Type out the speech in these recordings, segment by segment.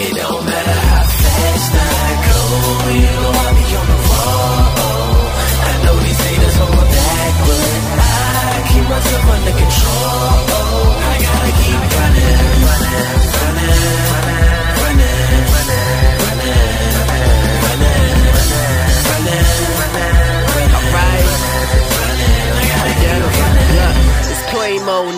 It don't matter how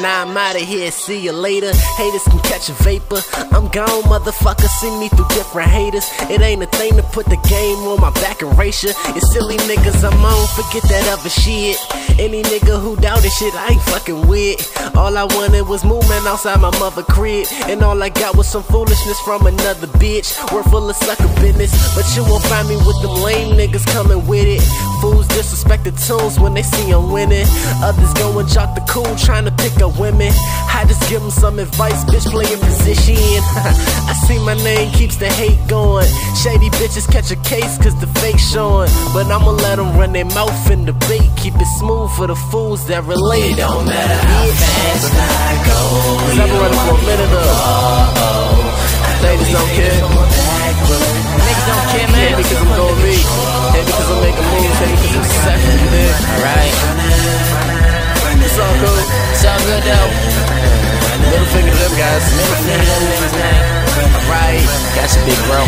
now I'm out of here. See you later. Haters can catch a vapor. I'm gone, motherfucker. See me through different haters. It ain't a thing to put the game on my back and race ya. It's silly niggas I'm on, forget that other shit. Any nigga who doubted shit, I ain't fucking with. All I wanted was movement outside my mother crib. And all I got was some foolishness from another bitch. We're full of sucker business. But you won't find me with them lame niggas coming with it. Fools disrespect the tunes when they see I'm winning. Others go and jock the cool, trying to pick up women. I just give them some advice, bitch, play your position. I see my name keeps the hate going. Shady bitches catch a case cause the fake showing. But I'ma let them run their mouth in the debate. Keep it smooth for the fools that relate. It don't matter how fast I go. Cause I've been running for a minute up. Uh. Ladies don't care. Niggas don't care, Hate man. because I'm going me. Hate because I'm making moves. Hate because I'm successful. You dig? Alright, Cause niggas in right? got a big bro.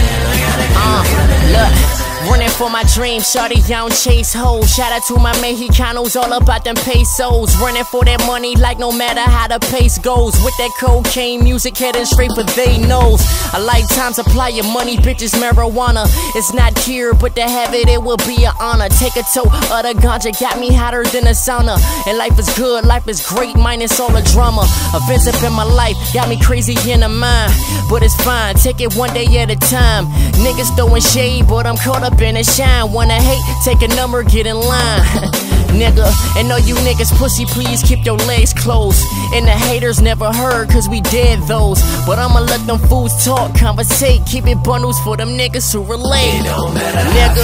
Uh, look. Running for my dreams, shawty, don't chase hoes. Shout out to my Mexicanos, all about them pesos. Running for that money like no matter how the pace goes. With that cocaine music heading straight for they nose. A lifetime supply of money, bitches, marijuana. It's not here, but to have it, it will be an honor. Take a tote of the ganja, got me hotter than a sauna. And life is good, life is great, minus all the drama. Events up in my life got me crazy in the mind. But it's fine, take it one day at a time. Niggas throwing shade, but I'm caught up in a shine. Wanna hate, take a number, get in line. Nigga, and all you niggas pussy, please keep your legs closed. And the haters never heard, cause we dead those. But I'ma let them fools talk, conversate, keep it bundles for them niggas who relate. It don't matter Nigga.